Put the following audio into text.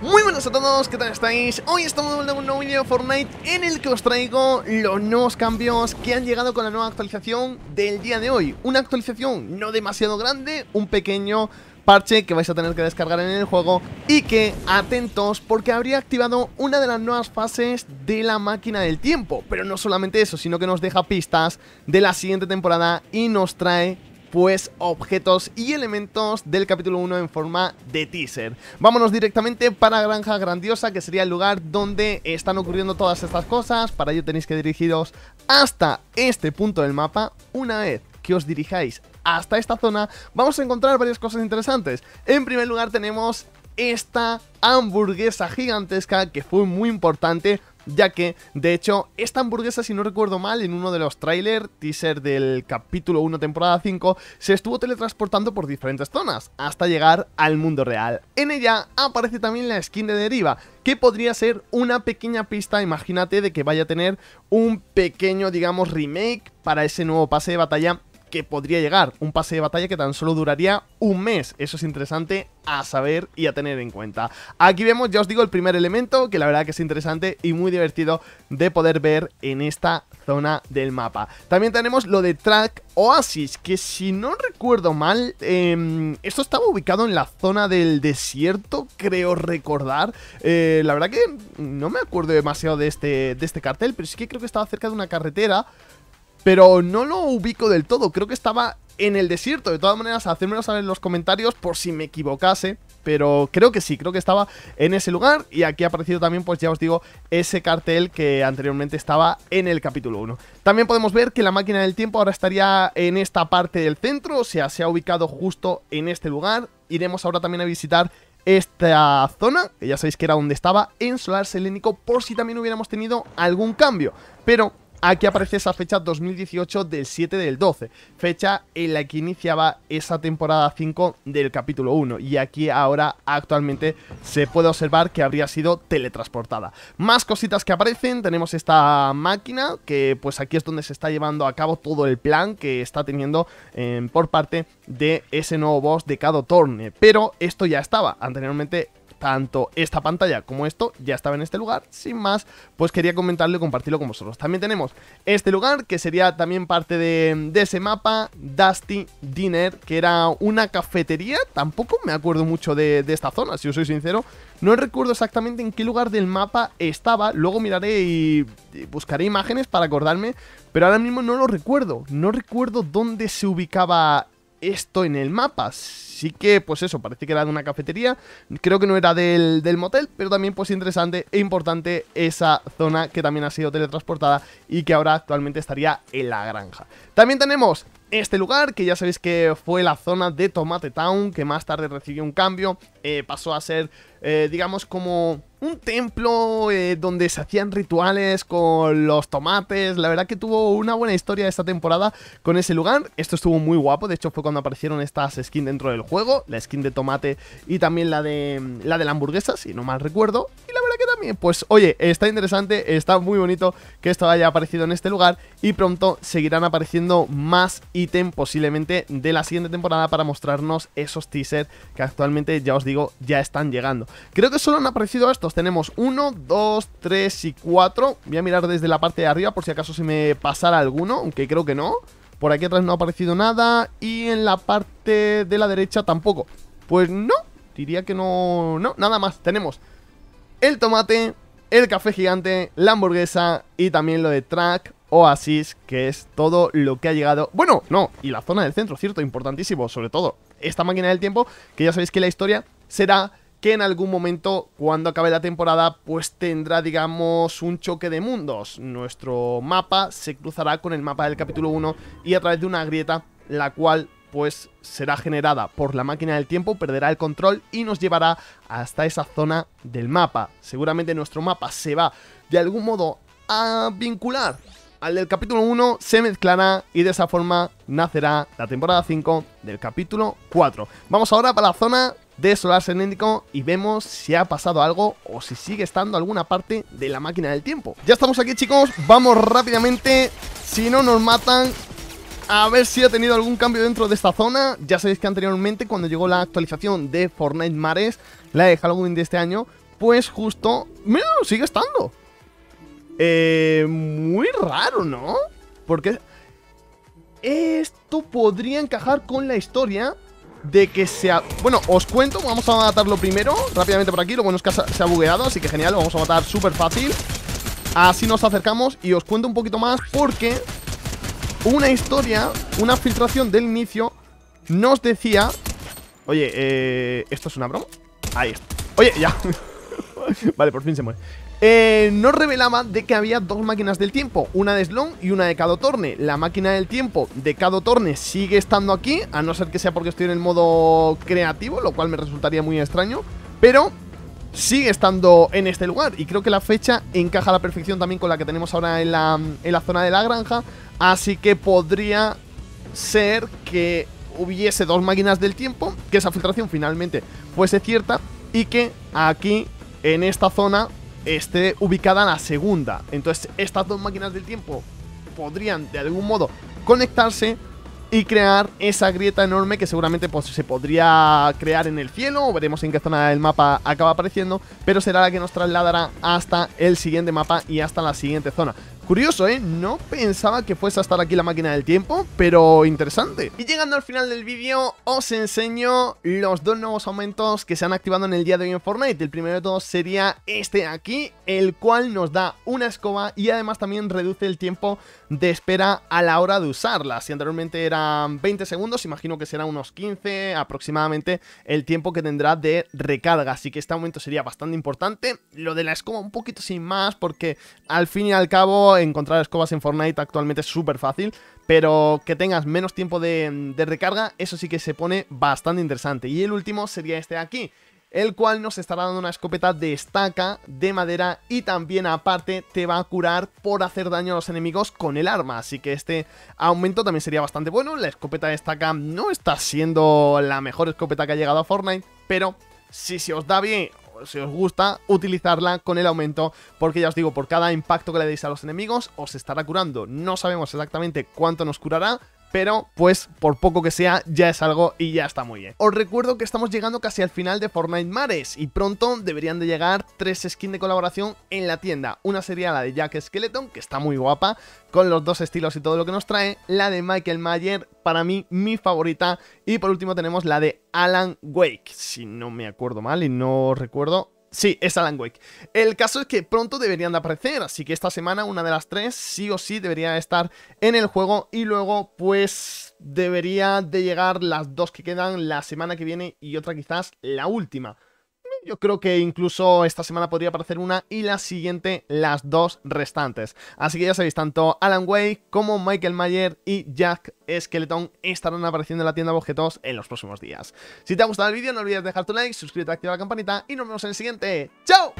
Muy buenas a todos, ¿qué tal estáis? Hoy estamos en un nuevo vídeo de Fortnite en el que os traigo los nuevos cambios que han llegado con la nueva actualización del día de hoy Una actualización no demasiado grande, un pequeño parche que vais a tener que descargar en el juego y que, atentos, porque habría activado una de las nuevas fases de la máquina del tiempo Pero no solamente eso, sino que nos deja pistas de la siguiente temporada y nos trae pues objetos y elementos del capítulo 1 en forma de teaser. Vámonos directamente para Granja Grandiosa, que sería el lugar donde están ocurriendo todas estas cosas. Para ello tenéis que dirigiros hasta este punto del mapa. Una vez que os dirijáis hasta esta zona, vamos a encontrar varias cosas interesantes. En primer lugar tenemos esta hamburguesa gigantesca que fue muy importante ya que, de hecho, esta hamburguesa, si no recuerdo mal, en uno de los trailers, teaser del capítulo 1, temporada 5, se estuvo teletransportando por diferentes zonas, hasta llegar al mundo real. En ella aparece también la skin de Deriva, que podría ser una pequeña pista, imagínate, de que vaya a tener un pequeño, digamos, remake para ese nuevo pase de batalla que podría llegar. Un pase de batalla que tan solo duraría un mes. Eso es interesante a saber y a tener en cuenta. Aquí vemos, ya os digo, el primer elemento, que la verdad que es interesante y muy divertido de poder ver en esta zona del mapa. También tenemos lo de Track Oasis, que si no recuerdo mal, em, esto estaba ubicado en la zona del desierto, creo recordar. Eh, la verdad que no me acuerdo demasiado de este, de este cartel, pero sí que creo que estaba cerca de una carretera. Pero no lo ubico del todo, creo que estaba en el desierto. De todas maneras, hacérmelo saber en los comentarios por si me equivocase. Pero creo que sí, creo que estaba en ese lugar. Y aquí ha aparecido también, pues ya os digo, ese cartel que anteriormente estaba en el capítulo 1. También podemos ver que la máquina del tiempo ahora estaría en esta parte del centro. O sea, se ha ubicado justo en este lugar. Iremos ahora también a visitar esta zona, que ya sabéis que era donde estaba, en Solar Selénico, por si también hubiéramos tenido algún cambio. Pero Aquí aparece esa fecha 2018 del 7 del 12, fecha en la que iniciaba esa temporada 5 del capítulo 1 y aquí ahora actualmente se puede observar que habría sido teletransportada. Más cositas que aparecen, tenemos esta máquina que pues aquí es donde se está llevando a cabo todo el plan que está teniendo em, por parte de ese nuevo boss de Cado Torne, pero esto ya estaba anteriormente tanto esta pantalla como esto ya estaba en este lugar. Sin más, pues quería comentarlo y compartirlo con vosotros. También tenemos este lugar, que sería también parte de, ese mapa, Dusty Dinner, que era una cafetería. Tampoco me acuerdo mucho de, de esta zona, si os soy sincero. No recuerdo exactamente en qué lugar del mapa estaba. Luego miraré y buscaré imágenes para acordarme. Pero ahora mismo no lo recuerdo. No recuerdo dónde se ubicaba esto en el mapa. Sí que, pues eso, parece que era de una cafetería. Creo que no era del, del, motel, pero también pues interesante e importante esa zona que también ha sido teletransportada y que ahora actualmente estaría en la granja. También tenemos este lugar, que ya sabéis que fue la zona de Tomate Town, que más tarde recibió un cambio, eh, pasó a ser, eh, digamos, como un templo eh, donde se hacían rituales con los tomates. La verdad que tuvo una buena historia esta temporada con ese lugar. Esto estuvo muy guapo. De hecho, fue cuando aparecieron estas skins dentro del juego: la skin de tomate y también la de la de la hamburguesa, si no mal recuerdo. Pues, oye, está interesante, está muy bonito que esto haya aparecido en este lugar. Y pronto seguirán apareciendo más ítem posiblemente de la siguiente temporada para mostrarnos esos teasers que actualmente, ya os digo, ya están llegando. Creo que solo han aparecido estos tenemos 1, 2, 3 y 4 Voy a mirar desde la parte de arriba por si acaso se me pasara alguno Aunque creo que no Por aquí atrás no ha aparecido nada Y en la parte de la derecha tampoco Pues no, diría que no... No, nada más, tenemos El tomate, el café gigante, la hamburguesa Y también lo de track Oasis, que es todo lo que ha llegado Bueno, no, y la zona del centro, cierto, importantísimo Sobre todo esta máquina del tiempo Que ya sabéis que la historia será que en algún momento, cuando acabe la temporada, pues tendrá, digamos, un choque de mundos. Nuestro mapa se cruzará con el mapa del capítulo 1 y a través de una grieta, la cual pues será generada por la máquina del tiempo, perderá el control y nos llevará hasta esa zona del mapa. Seguramente nuestro mapa se va de algún modo a vincular al del capítulo 1, se mezclará y de esa forma nacerá la temporada 5 del capítulo 4. Vamos ahora para la zona de Solar Senénico y vemos si ha pasado algo o si sigue estando alguna parte de la máquina del tiempo. Ya estamos aquí chicos, vamos rápidamente, si no nos matan, a ver si ha tenido algún cambio dentro de esta zona. Ya sabéis que anteriormente cuando llegó la actualización de Fortnite Mares, la de Halloween de este año, pues justo... Mira, sigue estando. Eh, muy raro, ¿no? Porque esto podría encajar con la historia de que sea... Bueno, os cuento, vamos a matarlo primero Rápidamente por aquí, lo bueno es que se ha bugueado Así que genial, lo vamos a matar súper fácil Así nos acercamos y os cuento un poquito más Porque una historia, una filtración del inicio Nos decía Oye, eh, ¿esto es una broma? Ahí está. Oye, ya. Vale, por fin se muere. Eh, nos revelaba de que había dos máquinas del tiempo, una de Sloan y una de Cadotorne. La máquina del tiempo de Cadotorne sigue estando aquí, a no ser que sea porque estoy en el modo creativo, lo cual me resultaría muy extraño, pero sigue estando en este lugar. Y creo que la fecha encaja a la perfección también con la que tenemos ahora en la, en la zona de la granja, así que podría ser que hubiese dos máquinas del tiempo, que esa filtración finalmente fuese cierta y que aquí en esta zona esté ubicada la segunda. Entonces, estas dos máquinas del tiempo podrían de algún modo conectarse y crear esa grieta enorme que seguramente pues, se podría crear en el cielo, o veremos en qué zona del mapa acaba apareciendo, pero será la que nos trasladará hasta el siguiente mapa y hasta la siguiente zona. Curioso, ¿eh? No pensaba que fuese a estar aquí la máquina del tiempo, pero interesante. Y llegando al final del vídeo, os enseño los dos nuevos aumentos que se han activado en el día de hoy en Fortnite. El primero de todos sería este aquí, el cual nos da una escoba y además también reduce el tiempo de espera a la hora de usarla. Si anteriormente eran 20 segundos, imagino que será unos 15 aproximadamente el tiempo que tendrá de recarga. Así que este aumento sería bastante importante. Lo de la escoba un poquito sin más, porque al fin y al cabo encontrar escobas en Fortnite actualmente es súper fácil, pero que tengas menos tiempo de, recarga, eso sí que se pone bastante interesante. Y el último sería este de aquí, el cual nos estará dando una escopeta de estaca de madera y también aparte te va a curar por hacer daño a los enemigos con el arma, así que este aumento también sería bastante bueno, la escopeta de estaca no está siendo la mejor escopeta que ha llegado a Fortnite, pero si se os da bien si os gusta, utilizarla con el aumento, porque ya os digo, por cada impacto que le deis a los enemigos, os estará curando. No sabemos exactamente cuánto nos curará, pero pues por poco que sea ya es algo y ya está muy bien. Os recuerdo que estamos llegando casi al final de Fortnite Mares y pronto deberían de llegar tres skins de colaboración en la tienda. Una sería la de Jack Skeleton, que está muy guapa, con los dos estilos y todo lo que nos trae. La de Michael Mayer, para mí mi favorita. Y por último tenemos la de Alan Wake, si no me acuerdo mal y no recuerdo Sí, es Alan Wake. El caso es que pronto deberían de aparecer, así que esta semana una de las tres sí o sí debería estar en el juego y luego pues debería de llegar las dos que quedan la semana que viene y otra quizás la última. Yo creo que incluso esta semana podría aparecer una y la siguiente las dos restantes. Así que ya sabéis, tanto Alan Way como Michael Mayer y Jack Skeleton estarán apareciendo en la tienda de objetos en los próximos días. Si te ha gustado el vídeo no olvides dejar tu like, suscríbete, activar la campanita y nos vemos en el siguiente. ¡Chao!